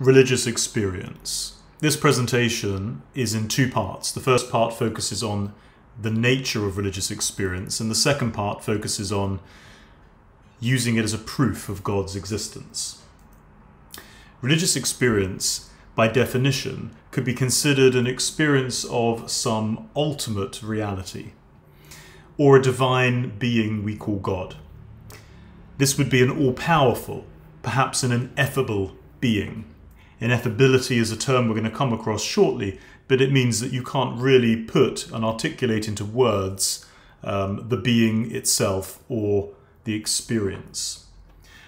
religious experience. This presentation is in two parts. The first part focuses on the nature of religious experience, and the second part focuses on using it as a proof of God's existence. Religious experience, by definition, could be considered an experience of some ultimate reality, or a divine being we call God. This would be an all powerful, perhaps an ineffable being. Ineffability is a term we're going to come across shortly, but it means that you can't really put and articulate into words um, the being itself or the experience.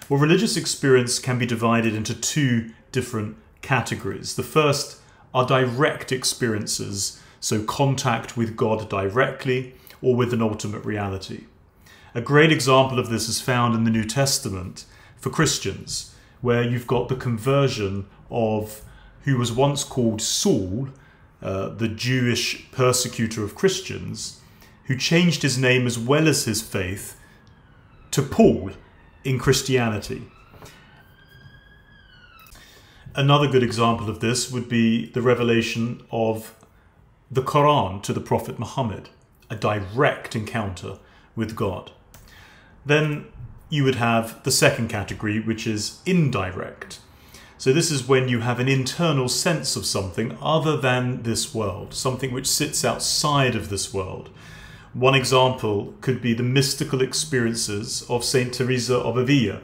Well, religious experience can be divided into two different categories. The first are direct experiences, so contact with God directly or with an ultimate reality. A great example of this is found in the New Testament for Christians, where you've got the conversion of who was once called Saul, uh, the Jewish persecutor of Christians, who changed his name as well as his faith to Paul in Christianity. Another good example of this would be the revelation of the Quran to the Prophet Muhammad, a direct encounter with God. Then you would have the second category, which is indirect. So this is when you have an internal sense of something other than this world, something which sits outside of this world, one example could be the mystical experiences of Saint Teresa of Avila,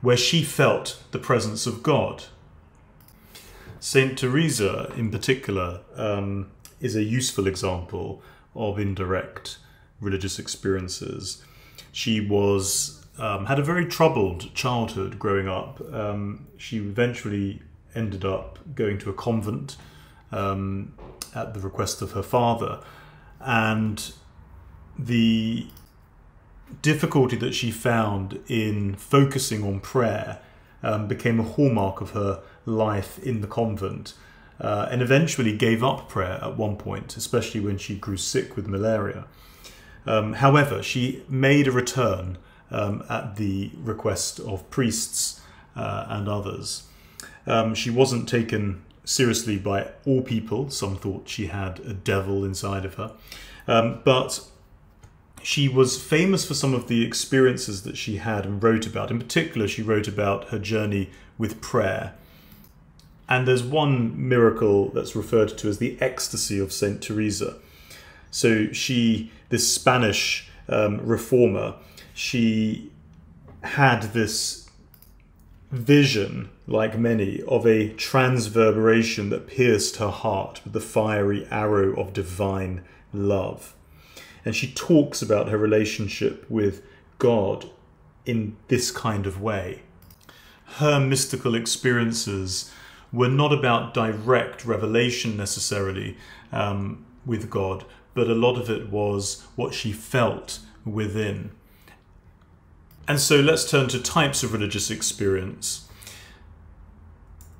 where she felt the presence of God. Saint Teresa, in particular, um, is a useful example of indirect religious experiences. She was um, had a very troubled childhood growing up. Um, she eventually ended up going to a convent um, at the request of her father, and the difficulty that she found in focusing on prayer um, became a hallmark of her life in the convent uh, and eventually gave up prayer at one point, especially when she grew sick with malaria. Um, however, she made a return um, at the request of priests uh, and others. Um, she wasn't taken seriously by all people, some thought she had a devil inside of her. Um, but she was famous for some of the experiences that she had and wrote about. In particular, she wrote about her journey with prayer. And there's one miracle that's referred to as the ecstasy of Saint Teresa. So she, this Spanish um, reformer, she had this vision, like many, of a transverberation that pierced her heart with the fiery arrow of divine love and she talks about her relationship with God in this kind of way. Her mystical experiences were not about direct revelation necessarily um, with God, but a lot of it was what she felt within. And so let's turn to types of religious experience.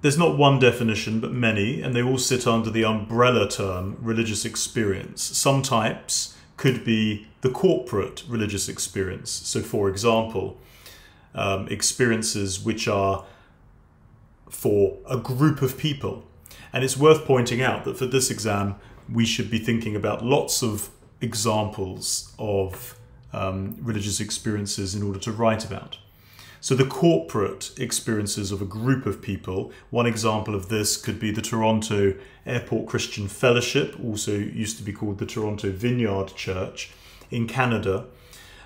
There's not one definition, but many, and they all sit under the umbrella term religious experience. Some types could be the corporate religious experience. So, for example, um, experiences which are for a group of people. And it's worth pointing out that for this exam, we should be thinking about lots of examples of um, religious experiences in order to write about. So the corporate experiences of a group of people, one example of this could be the Toronto Airport Christian Fellowship, also used to be called the Toronto Vineyard Church in Canada.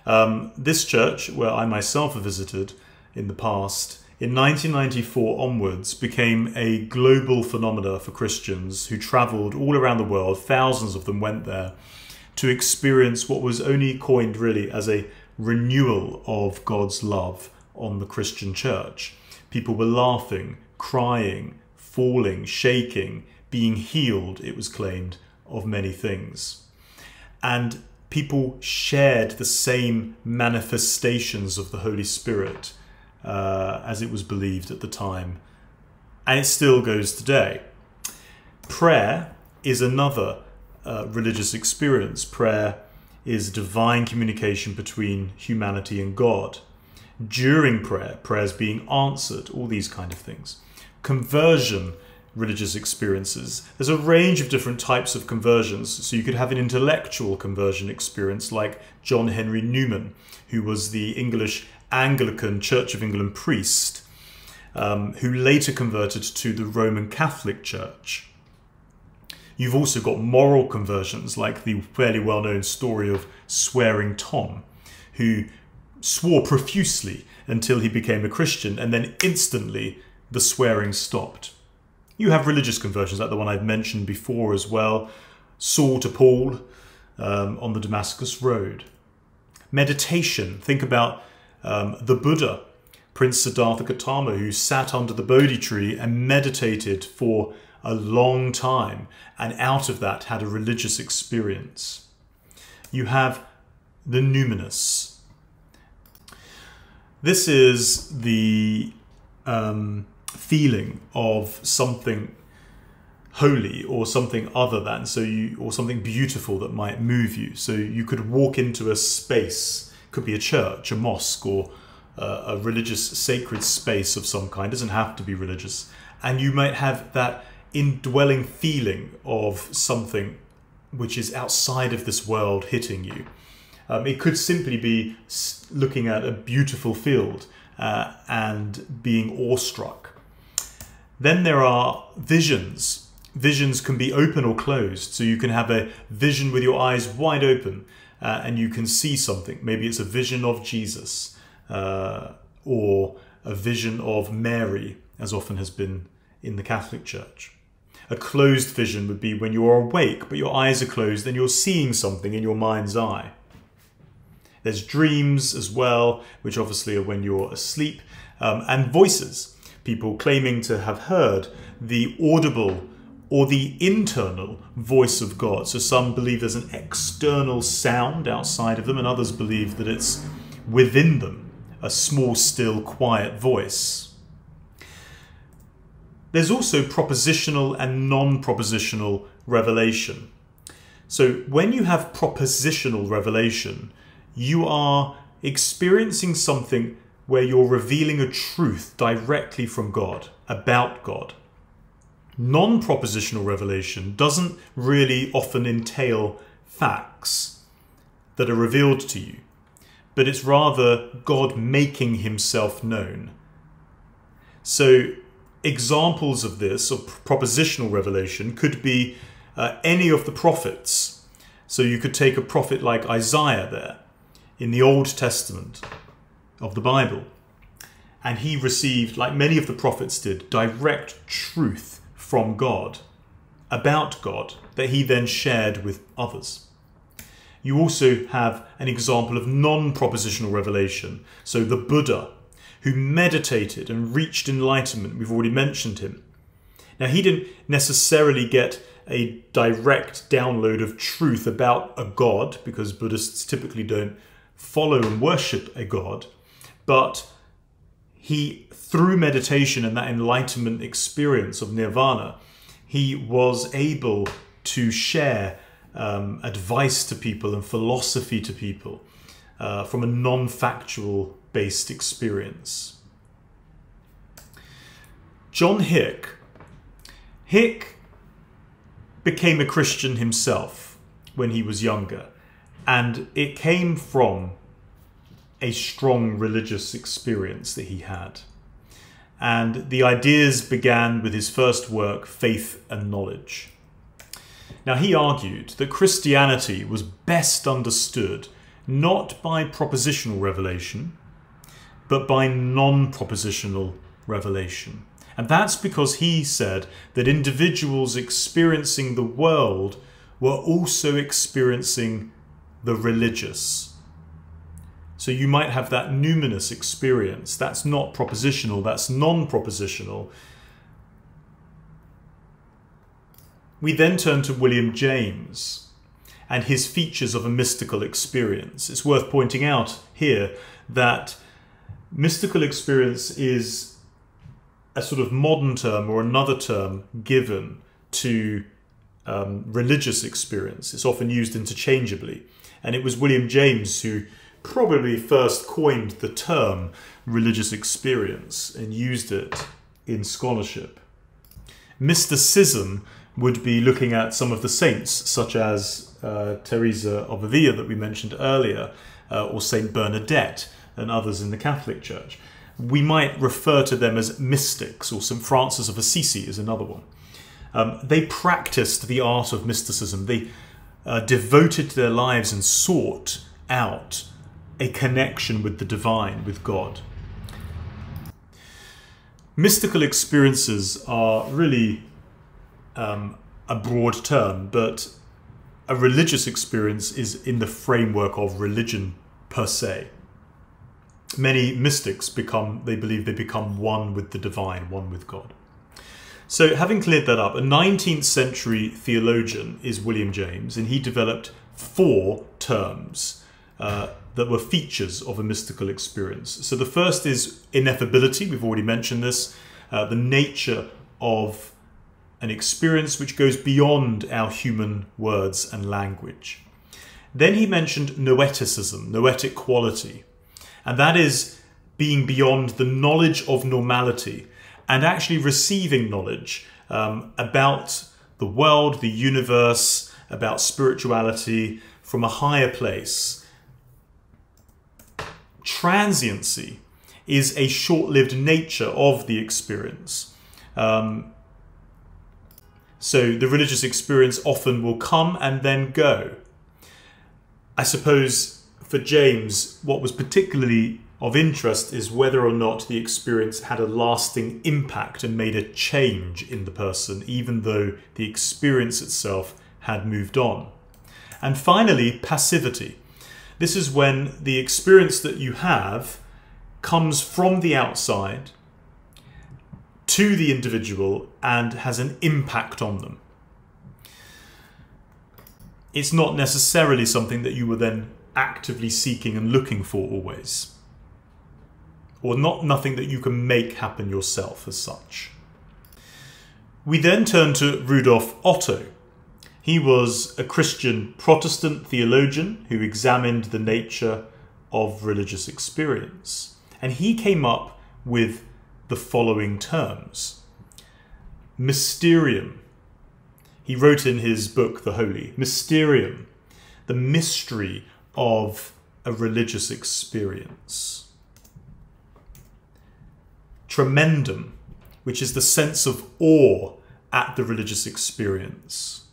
Um, this church, where I myself have visited in the past, in 1994 onwards became a global phenomena for Christians who travelled all around the world, thousands of them went there, to experience what was only coined really as a renewal of God's love on the Christian church. People were laughing, crying, falling, shaking, being healed, it was claimed, of many things. And people shared the same manifestations of the Holy Spirit uh, as it was believed at the time. And it still goes today. Prayer is another uh, religious experience. Prayer is divine communication between humanity and God. during prayer, prayers being answered, all these kind of things. Conversion religious experiences. There's a range of different types of conversions. So you could have an intellectual conversion experience like John Henry Newman, who was the English Anglican Church of England priest, um, who later converted to the Roman Catholic Church. You've also got moral conversions, like the fairly well known story of Swearing Tom, who swore profusely until he became a Christian, and then instantly the swearing stopped. You have religious conversions, like the one I've mentioned before as well Saul to Paul um, on the Damascus Road. Meditation, think about um, the Buddha, Prince Siddhartha Gautama, who sat under the Bodhi tree and meditated for a long time, and out of that had a religious experience. You have the numinous. This is the um, feeling of something holy or something other than so you or something beautiful that might move you so you could walk into a space could be a church a mosque or uh, a religious sacred space of some kind doesn't have to be religious and you might have that indwelling feeling of something which is outside of this world hitting you um, it could simply be looking at a beautiful field uh, and being awestruck then there are visions. Visions can be open or closed. So you can have a vision with your eyes wide open uh, and you can see something. Maybe it's a vision of Jesus uh, or a vision of Mary, as often has been in the Catholic Church. A closed vision would be when you're awake, but your eyes are closed and you're seeing something in your mind's eye. There's dreams as well, which obviously are when you're asleep, um, and voices people claiming to have heard the audible or the internal voice of God. So some believe there's an external sound outside of them, and others believe that it's within them, a small, still, quiet voice. There's also propositional and non propositional revelation. So when you have propositional revelation, you are experiencing something where you're revealing a truth directly from God, about God. Non propositional revelation doesn't really often entail facts that are revealed to you, but it's rather God making himself known. So, examples of this, of propositional revelation, could be uh, any of the prophets. So, you could take a prophet like Isaiah there in the Old Testament of the Bible. And he received, like many of the prophets did, direct truth from God about God that he then shared with others. You also have an example of non propositional revelation. So the Buddha, who meditated and reached enlightenment, we've already mentioned him. Now, he didn't necessarily get a direct download of truth about a god, because Buddhists typically don't follow and worship a god, but he, through meditation and that enlightenment experience of nirvana, he was able to share um, advice to people and philosophy to people uh, from a non factual based experience. John Hick. Hick became a Christian himself when he was younger, and it came from a strong religious experience that he had. And the ideas began with his first work, Faith and Knowledge. Now, he argued that Christianity was best understood not by propositional revelation, but by non propositional revelation. And that's because he said that individuals experiencing the world were also experiencing the religious so you might have that numinous experience. That's not propositional, that's non propositional. We then turn to William James and his features of a mystical experience. It's worth pointing out here that mystical experience is a sort of modern term or another term given to um, religious experience. It's often used interchangeably. And it was William James who probably first coined the term religious experience and used it in scholarship. Mysticism would be looking at some of the saints, such as uh, Teresa of Avila that we mentioned earlier, uh, or Saint Bernadette and others in the Catholic Church. We might refer to them as mystics, or St. Francis of Assisi is another one. Um, they practiced the art of mysticism. They uh, devoted their lives and sought out a connection with the divine, with God. Mystical experiences are really um, a broad term, but a religious experience is in the framework of religion per se. Many mystics become, they believe they become one with the divine, one with God. So, having cleared that up, a 19th century theologian is William James, and he developed four terms uh, that were features of a mystical experience. So, the first is ineffability, we've already mentioned this, uh, the nature of an experience which goes beyond our human words and language. Then he mentioned noeticism, noetic quality, and that is being beyond the knowledge of normality and actually receiving knowledge um, about the world, the universe, about spirituality from a higher place. Transiency is a short lived nature of the experience. Um, so the religious experience often will come and then go. I suppose for James, what was particularly of interest is whether or not the experience had a lasting impact and made a change in the person, even though the experience itself had moved on. And finally, passivity. This is when the experience that you have comes from the outside to the individual and has an impact on them. It's not necessarily something that you were then actively seeking and looking for always or not nothing that you can make happen yourself as such. We then turn to Rudolf Otto. He was a Christian Protestant theologian who examined the nature of religious experience. And he came up with the following terms Mysterium. He wrote in his book, The Holy, Mysterium, the mystery of a religious experience tremendum, which is the sense of awe at the religious experience.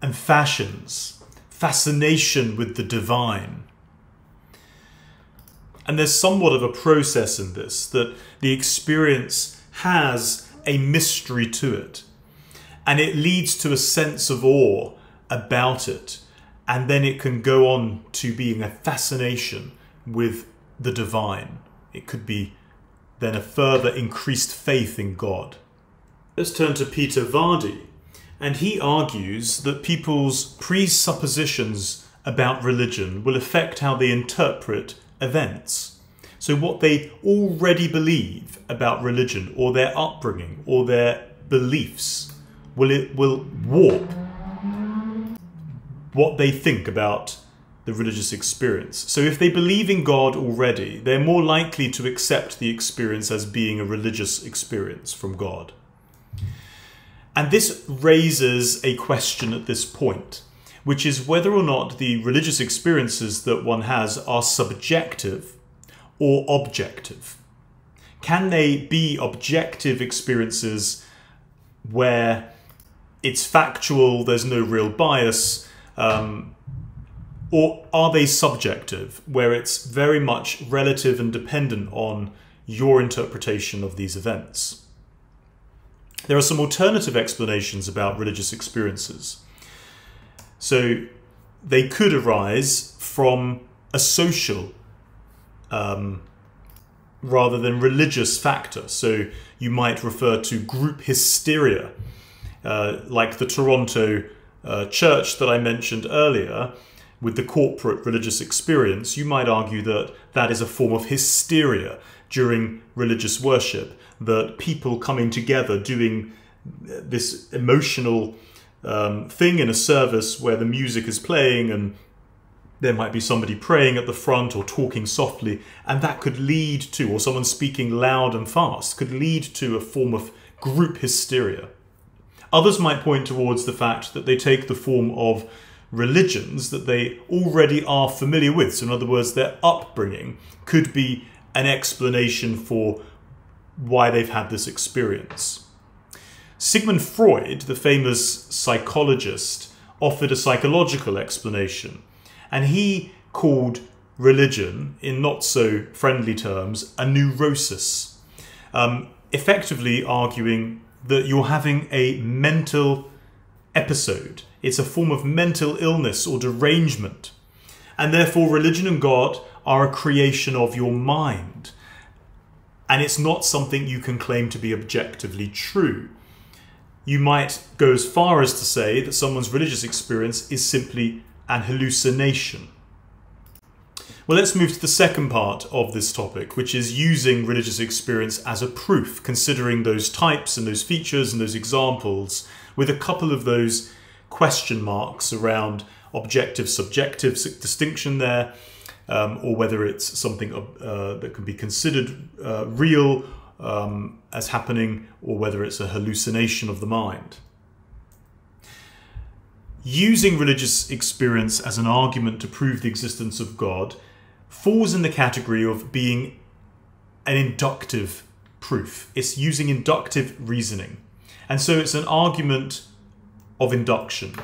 And fascinans, fascination with the divine. And there's somewhat of a process in this, that the experience has a mystery to it. And it leads to a sense of awe about it. And then it can go on to being a fascination with the divine. It could be then a further increased faith in God. Let's turn to Peter Vardy, and he argues that people's presuppositions about religion will affect how they interpret events. So, what they already believe about religion, or their upbringing, or their beliefs, will it will warp what they think about the religious experience. So if they believe in God already, they're more likely to accept the experience as being a religious experience from God. And this raises a question at this point, which is whether or not the religious experiences that one has are subjective or objective. Can they be objective experiences where it's factual, there's no real bias, um, or are they subjective, where it's very much relative and dependent on your interpretation of these events? There are some alternative explanations about religious experiences. So they could arise from a social um, rather than religious factor. So you might refer to group hysteria, uh, like the Toronto uh, church that I mentioned earlier, with the corporate religious experience, you might argue that that is a form of hysteria during religious worship, that people coming together doing this emotional um, thing in a service where the music is playing and there might be somebody praying at the front or talking softly, and that could lead to, or someone speaking loud and fast, could lead to a form of group hysteria. Others might point towards the fact that they take the form of religions that they already are familiar with. So, in other words, their upbringing could be an explanation for why they've had this experience. Sigmund Freud, the famous psychologist, offered a psychological explanation, and he called religion, in not so friendly terms, a neurosis, um, effectively arguing that you're having a mental episode. It's a form of mental illness or derangement. And therefore, religion and God are a creation of your mind. And it's not something you can claim to be objectively true. You might go as far as to say that someone's religious experience is simply an hallucination. Well, let's move to the second part of this topic, which is using religious experience as a proof, considering those types and those features and those examples with a couple of those question marks around objective subjective distinction there, um, or whether it's something uh, that can be considered uh, real um, as happening, or whether it's a hallucination of the mind. Using religious experience as an argument to prove the existence of God falls in the category of being an inductive proof. It's using inductive reasoning. And so it's an argument of induction.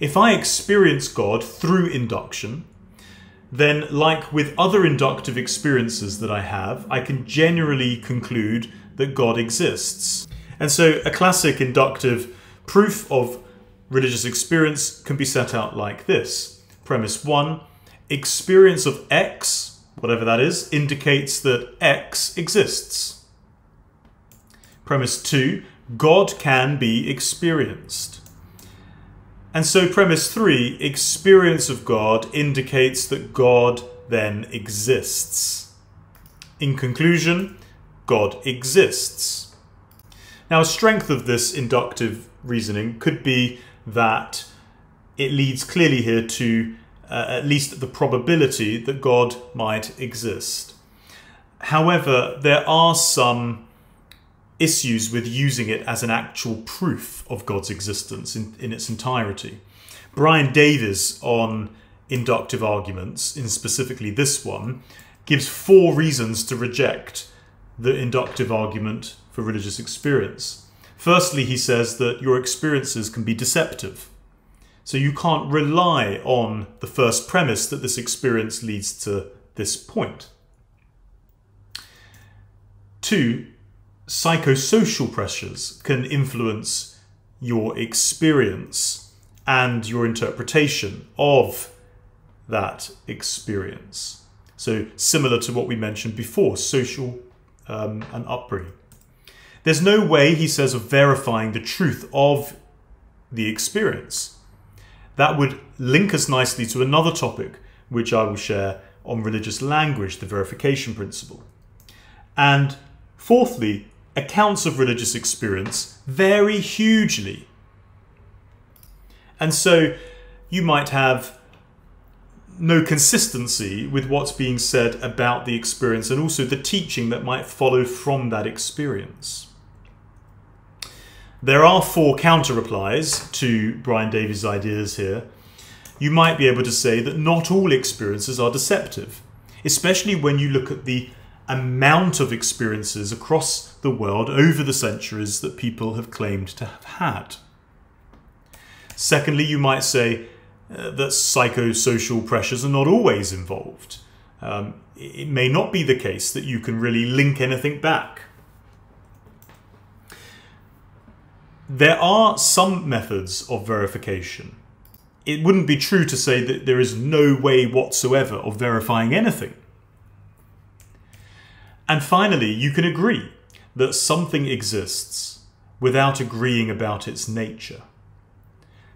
If I experience God through induction, then, like with other inductive experiences that I have, I can generally conclude that God exists. And so, a classic inductive proof of religious experience can be set out like this Premise one experience of X, whatever that is, indicates that X exists. Premise 2, God can be experienced. And so premise 3, experience of God indicates that God then exists. In conclusion, God exists. Now, a strength of this inductive reasoning could be that it leads clearly here to uh, at least the probability that God might exist. However, there are some issues with using it as an actual proof of God's existence in, in its entirety. Brian Davies on inductive arguments, in specifically this one, gives four reasons to reject the inductive argument for religious experience. Firstly, he says that your experiences can be deceptive. So you can't rely on the first premise that this experience leads to this point. Two, psychosocial pressures can influence your experience and your interpretation of that experience. So, similar to what we mentioned before, social um, and upbringing. There's no way, he says, of verifying the truth of the experience that would link us nicely to another topic, which I will share on religious language, the verification principle. And fourthly, accounts of religious experience vary hugely. And so you might have no consistency with what's being said about the experience and also the teaching that might follow from that experience. There are four counter replies to Brian Davies' ideas here. You might be able to say that not all experiences are deceptive, especially when you look at the amount of experiences across the world over the centuries that people have claimed to have had. Secondly, you might say uh, that psychosocial pressures are not always involved. Um, it may not be the case that you can really link anything back. There are some methods of verification. It wouldn't be true to say that there is no way whatsoever of verifying anything. And finally, you can agree that something exists without agreeing about its nature.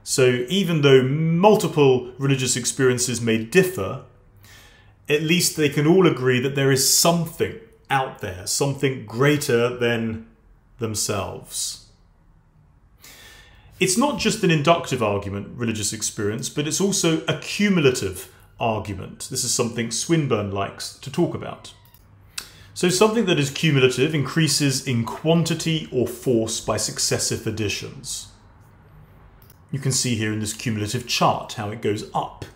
So even though multiple religious experiences may differ, at least they can all agree that there is something out there, something greater than themselves. It's not just an inductive argument, religious experience, but it's also a cumulative argument. This is something Swinburne likes to talk about. So something that is cumulative increases in quantity or force by successive additions. You can see here in this cumulative chart how it goes up.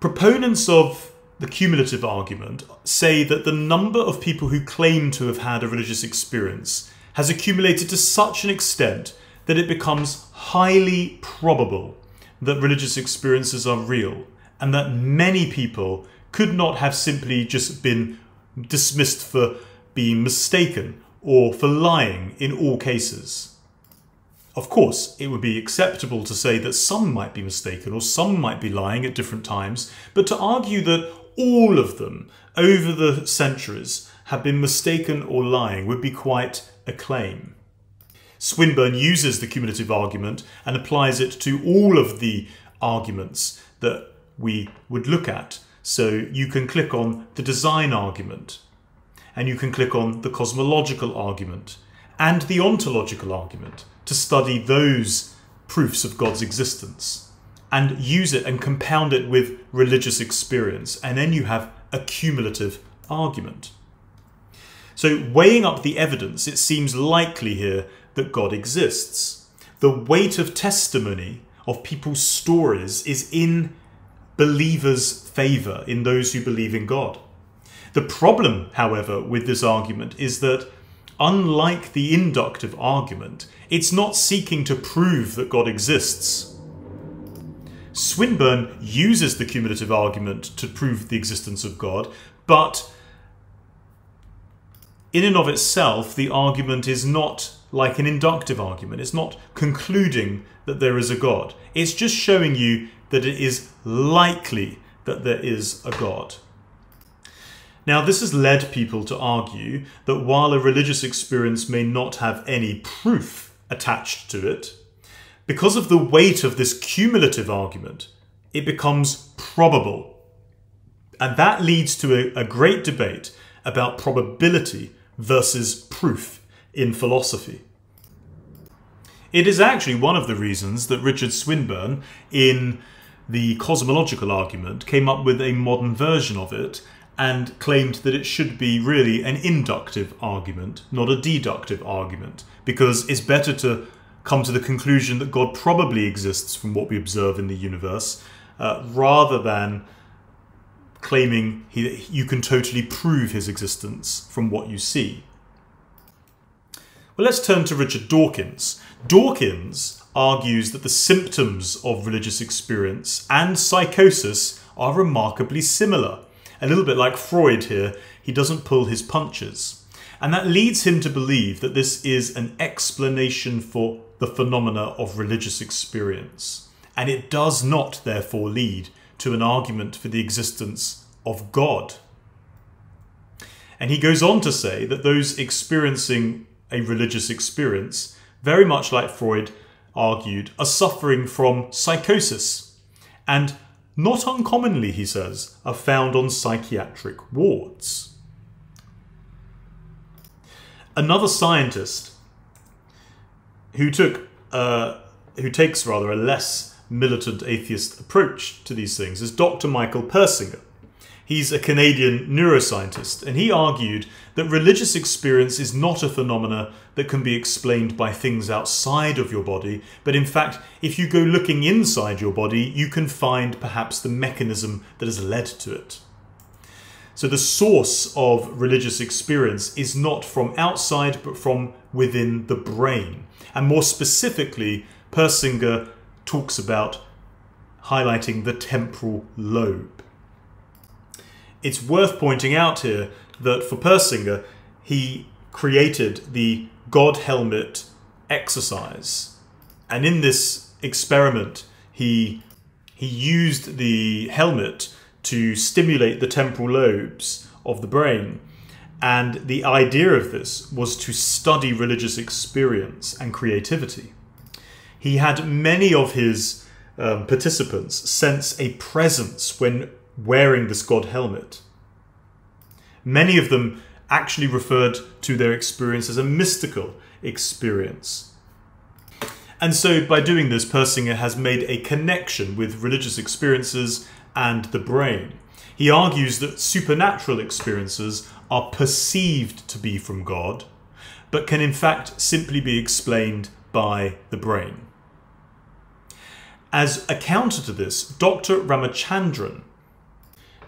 Proponents of the cumulative argument say that the number of people who claim to have had a religious experience has accumulated to such an extent that it becomes highly probable that religious experiences are real and that many people could not have simply just been dismissed for being mistaken or for lying in all cases. Of course, it would be acceptable to say that some might be mistaken or some might be lying at different times, but to argue that all of them over the centuries have been mistaken or lying would be quite a claim. Swinburne uses the cumulative argument and applies it to all of the arguments that we would look at. So you can click on the design argument, and you can click on the cosmological argument and the ontological argument to study those proofs of God's existence and use it and compound it with religious experience. And then you have a cumulative argument. So, weighing up the evidence, it seems likely here that God exists. The weight of testimony of people's stories is in believers' favour, in those who believe in God. The problem, however, with this argument is that, unlike the inductive argument, it's not seeking to prove that God exists Swinburne uses the cumulative argument to prove the existence of God, but in and of itself, the argument is not like an inductive argument. It's not concluding that there is a God. It's just showing you that it is likely that there is a God. Now, this has led people to argue that while a religious experience may not have any proof attached to it, because of the weight of this cumulative argument, it becomes probable. And that leads to a, a great debate about probability versus proof in philosophy. It is actually one of the reasons that Richard Swinburne, in the cosmological argument, came up with a modern version of it and claimed that it should be really an inductive argument, not a deductive argument, because it's better to come to the conclusion that God probably exists from what we observe in the universe, uh, rather than claiming he, you can totally prove his existence from what you see. Well, let's turn to Richard Dawkins. Dawkins argues that the symptoms of religious experience and psychosis are remarkably similar. A little bit like Freud here, he doesn't pull his punches. And that leads him to believe that this is an explanation for the phenomena of religious experience. And it does not, therefore, lead to an argument for the existence of God. And he goes on to say that those experiencing a religious experience, very much like Freud argued, are suffering from psychosis. And not uncommonly, he says, are found on psychiatric wards. Another scientist who took uh, who takes rather a less militant atheist approach to these things is Dr. Michael Persinger. He's a Canadian neuroscientist, and he argued that religious experience is not a phenomena that can be explained by things outside of your body, but in fact, if you go looking inside your body, you can find perhaps the mechanism that has led to it. So the source of religious experience is not from outside, but from within the brain. And more specifically, Persinger talks about highlighting the temporal lobe. It's worth pointing out here that for Persinger, he created the God helmet exercise. And in this experiment, he, he used the helmet to stimulate the temporal lobes of the brain. And the idea of this was to study religious experience and creativity. He had many of his um, participants sense a presence when wearing this god helmet. Many of them actually referred to their experience as a mystical experience. And so, by doing this, Persinger has made a connection with religious experiences and the brain. He argues that supernatural experiences are perceived to be from God, but can in fact simply be explained by the brain. As a counter to this, Dr. Ramachandran,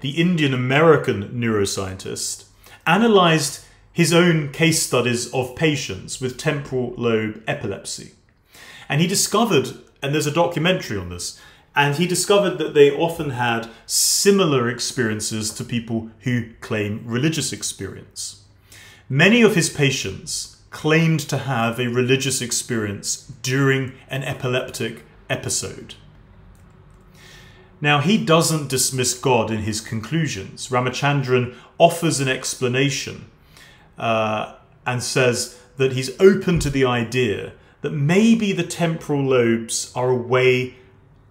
the Indian American neuroscientist, analysed his own case studies of patients with temporal lobe epilepsy. And he discovered, and there's a documentary on this, and he discovered that they often had similar experiences to people who claim religious experience. Many of his patients claimed to have a religious experience during an epileptic episode. Now, he doesn't dismiss God in his conclusions. Ramachandran offers an explanation uh, and says that he's open to the idea that maybe the temporal lobes are a way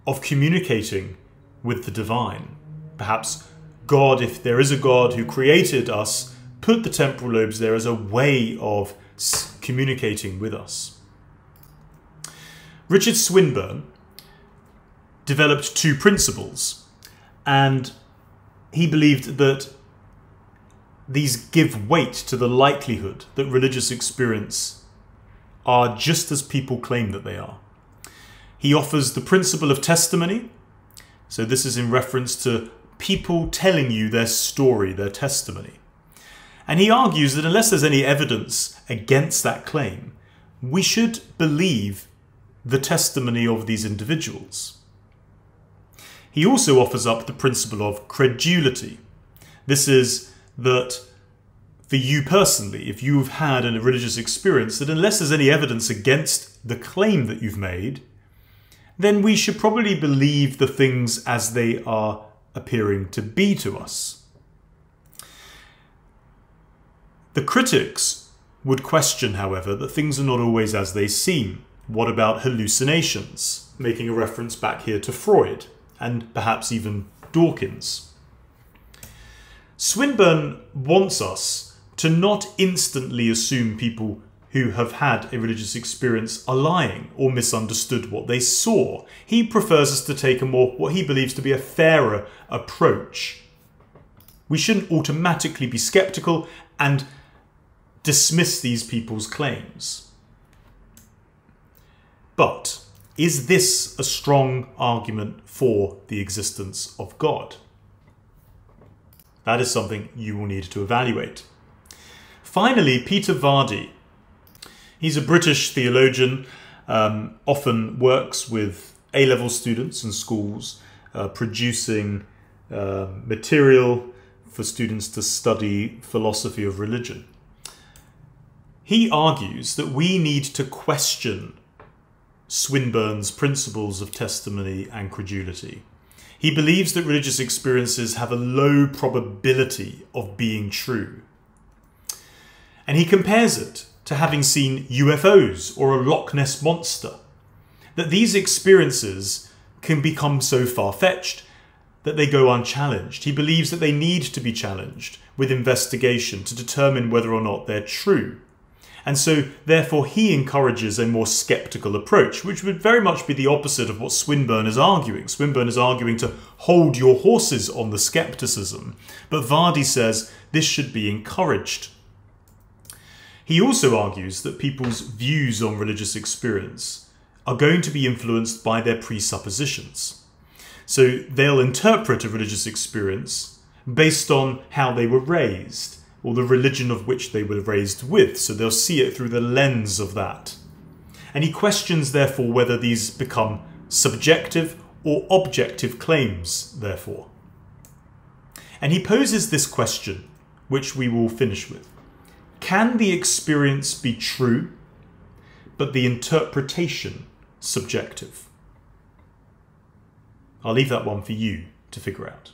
of communicating with the divine. Perhaps God, if there is a God who created us, put the temporal lobes there as a way of communicating with us. Richard Swinburne developed two principles, and he believed that these give weight to the likelihood that religious experience are just as people claim that they are. He offers the principle of testimony. So, this is in reference to people telling you their story, their testimony. And he argues that unless there's any evidence against that claim, we should believe the testimony of these individuals. He also offers up the principle of credulity. This is that for you personally, if you've had a religious experience, that unless there's any evidence against the claim that you've made, then we should probably believe the things as they are appearing to be to us. The critics would question, however, that things are not always as they seem. What about hallucinations? Making a reference back here to Freud and perhaps even Dawkins. Swinburne wants us to not instantly assume people who have had a religious experience are lying or misunderstood what they saw. He prefers us to take a more, what he believes to be a fairer approach. We shouldn't automatically be skeptical and dismiss these people's claims. But is this a strong argument for the existence of God? That is something you will need to evaluate. Finally, Peter Vardy He's a British theologian, um, often works with A level students and schools, uh, producing uh, material for students to study philosophy of religion. He argues that we need to question Swinburne's principles of testimony and credulity. He believes that religious experiences have a low probability of being true. And he compares it to having seen UFOs or a Loch Ness monster. That these experiences can become so far fetched that they go unchallenged. He believes that they need to be challenged with investigation to determine whether or not they're true. And so, therefore, he encourages a more skeptical approach, which would very much be the opposite of what Swinburne is arguing. Swinburne is arguing to hold your horses on the skepticism, but Vardy says this should be encouraged. He also argues that people's views on religious experience are going to be influenced by their presuppositions. So they'll interpret a religious experience based on how they were raised or the religion of which they were raised with. So they'll see it through the lens of that. And he questions, therefore, whether these become subjective or objective claims, therefore. And he poses this question, which we will finish with. Can the experience be true, but the interpretation subjective? I'll leave that one for you to figure out.